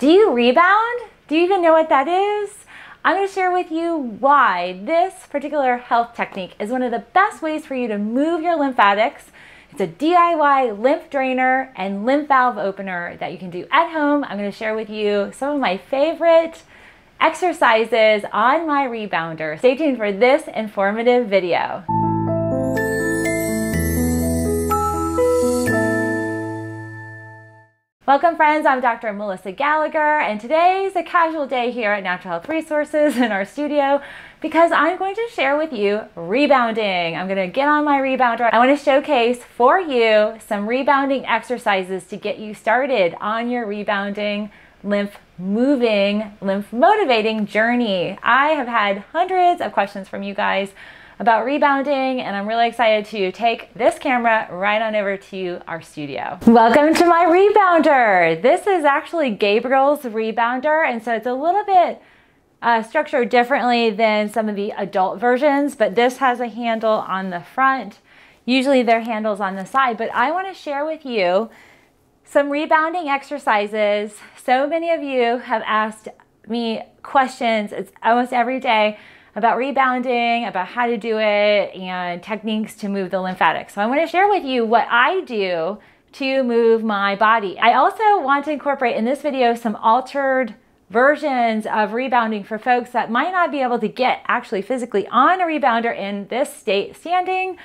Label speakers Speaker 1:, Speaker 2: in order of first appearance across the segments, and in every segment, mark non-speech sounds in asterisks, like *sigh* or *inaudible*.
Speaker 1: Do you rebound? Do you even know what that is? I'm going to share with you why this particular health technique is one of the best ways for you to move your lymphatics. It's a DIY lymph drainer and lymph valve opener that you can do at home. I'm going to share with you some of my favorite exercises on my rebounder. Stay tuned for this informative video. Welcome friends, I'm Dr. Melissa Gallagher and today's a casual day here at Natural Health Resources in our studio because I'm going to share with you rebounding. I'm gonna get on my rebounder. I wanna showcase for you some rebounding exercises to get you started on your rebounding lymph moving, lymph motivating journey. I have had hundreds of questions from you guys about rebounding and I'm really excited to take this camera right on over to our studio. Welcome to my rebounder. This is actually Gabriel's rebounder and so it's a little bit uh, structured differently than some of the adult versions but this has a handle on the front. Usually their handles on the side but I want to share with you some rebounding exercises. So many of you have asked me questions, it's almost every day about rebounding, about how to do it, and techniques to move the lymphatics. So I want to share with you what I do to move my body. I also want to incorporate in this video some altered versions of rebounding for folks that might not be able to get actually physically on a rebounder in this state standing,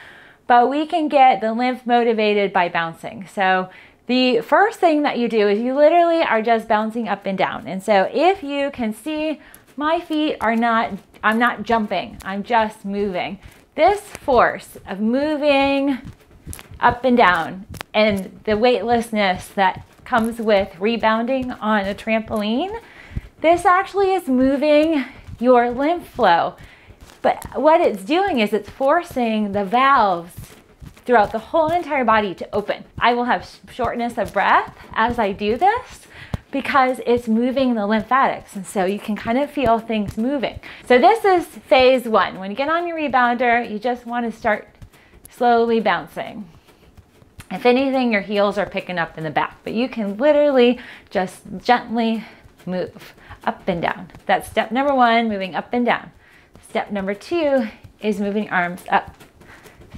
Speaker 1: but we can get the lymph motivated by bouncing. So the first thing that you do is you literally are just bouncing up and down. And so if you can see my feet are not I'm not jumping, I'm just moving. This force of moving up and down and the weightlessness that comes with rebounding on a trampoline, this actually is moving your lymph flow. But what it's doing is it's forcing the valves throughout the whole entire body to open. I will have shortness of breath as I do this, because it's moving the lymphatics. And so you can kind of feel things moving. So this is phase one. When you get on your rebounder, you just want to start slowly bouncing. If anything, your heels are picking up in the back, but you can literally just gently move up and down. That's step number one, moving up and down. Step number two is moving arms up.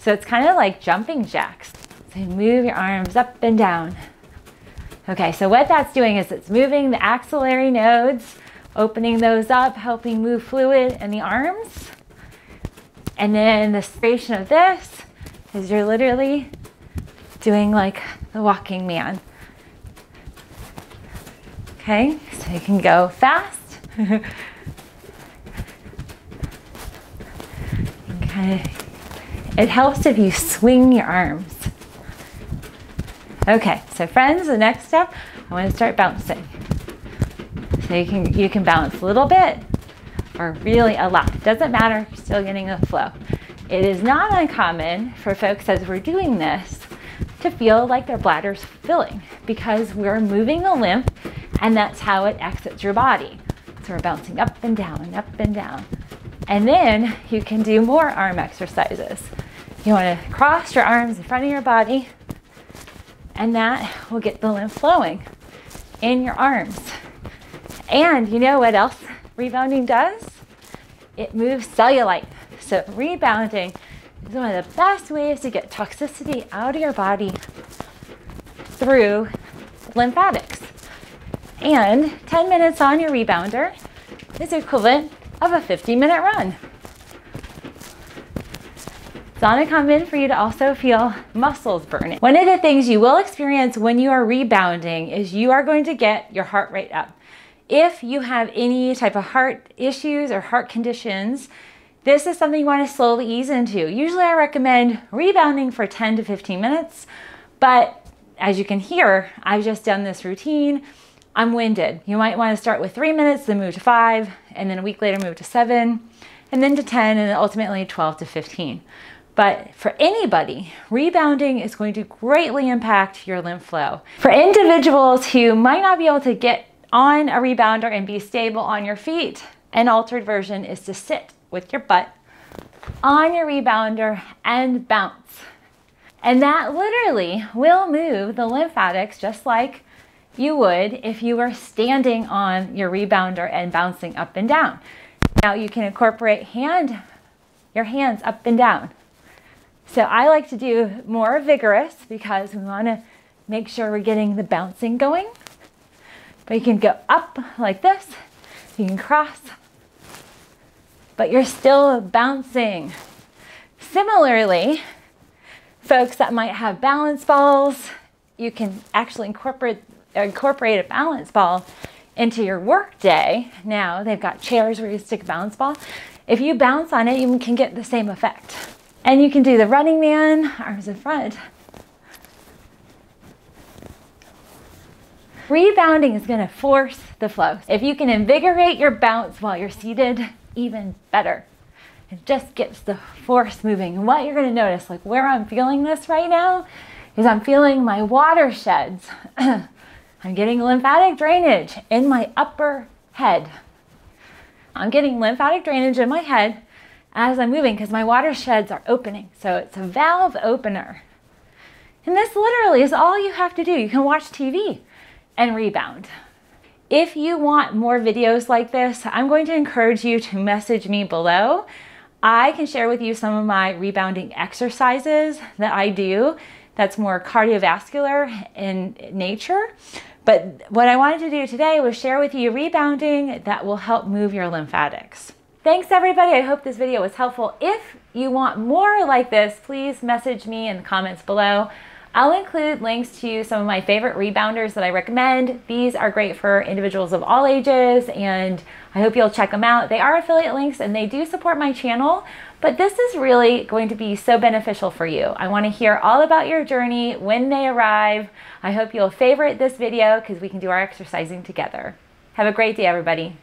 Speaker 1: So it's kind of like jumping jacks. So move your arms up and down. Okay, so what that's doing is it's moving the axillary nodes, opening those up, helping move fluid in the arms. And then the station of this is you're literally doing like the walking man. Okay, so you can go fast. *laughs* okay. It helps if you swing your arms. Okay, so friends, the next step, I want to start bouncing. So you can, you can bounce a little bit or really a lot. Doesn't matter, you're still getting a flow. It is not uncommon for folks as we're doing this to feel like their bladder's filling because we're moving the lymph and that's how it exits your body. So we're bouncing up and down and up and down. And then you can do more arm exercises. You want to cross your arms in front of your body and that will get the lymph flowing in your arms. And you know what else rebounding does? It moves cellulite. So rebounding is one of the best ways to get toxicity out of your body through lymphatics. And 10 minutes on your rebounder is equivalent of a 50 minute run. It's not uncommon for you to also feel muscles burning. One of the things you will experience when you are rebounding is you are going to get your heart rate up. If you have any type of heart issues or heart conditions, this is something you want to slowly ease into. Usually I recommend rebounding for 10 to 15 minutes, but as you can hear, I've just done this routine. I'm winded. You might want to start with three minutes, then move to five, and then a week later move to seven, and then to 10, and then ultimately 12 to 15. But for anybody, rebounding is going to greatly impact your lymph flow. For individuals who might not be able to get on a rebounder and be stable on your feet, an altered version is to sit with your butt on your rebounder and bounce. And that literally will move the lymphatics just like you would if you were standing on your rebounder and bouncing up and down. Now you can incorporate hand, your hands up and down. So I like to do more vigorous because we want to make sure we're getting the bouncing going. But you can go up like this, you can cross, but you're still bouncing. Similarly, folks that might have balance balls, you can actually incorporate incorporate a balance ball into your work day. Now they've got chairs where you stick a balance ball. If you bounce on it, you can get the same effect. And you can do the running man, arms in front. Rebounding is gonna force the flow. If you can invigorate your bounce while you're seated, even better. It just gets the force moving. And what you're gonna notice, like where I'm feeling this right now, is I'm feeling my watersheds. *clears throat* I'm getting lymphatic drainage in my upper head. I'm getting lymphatic drainage in my head as I'm moving because my watersheds are opening. So it's a valve opener. And this literally is all you have to do. You can watch TV and rebound. If you want more videos like this, I'm going to encourage you to message me below. I can share with you some of my rebounding exercises that I do that's more cardiovascular in nature. But what I wanted to do today was share with you rebounding that will help move your lymphatics. Thanks everybody. I hope this video was helpful. If you want more like this, please message me in the comments below. I'll include links to some of my favorite rebounders that I recommend. These are great for individuals of all ages and I hope you'll check them out. They are affiliate links and they do support my channel, but this is really going to be so beneficial for you. I wanna hear all about your journey when they arrive. I hope you'll favorite this video because we can do our exercising together. Have a great day, everybody.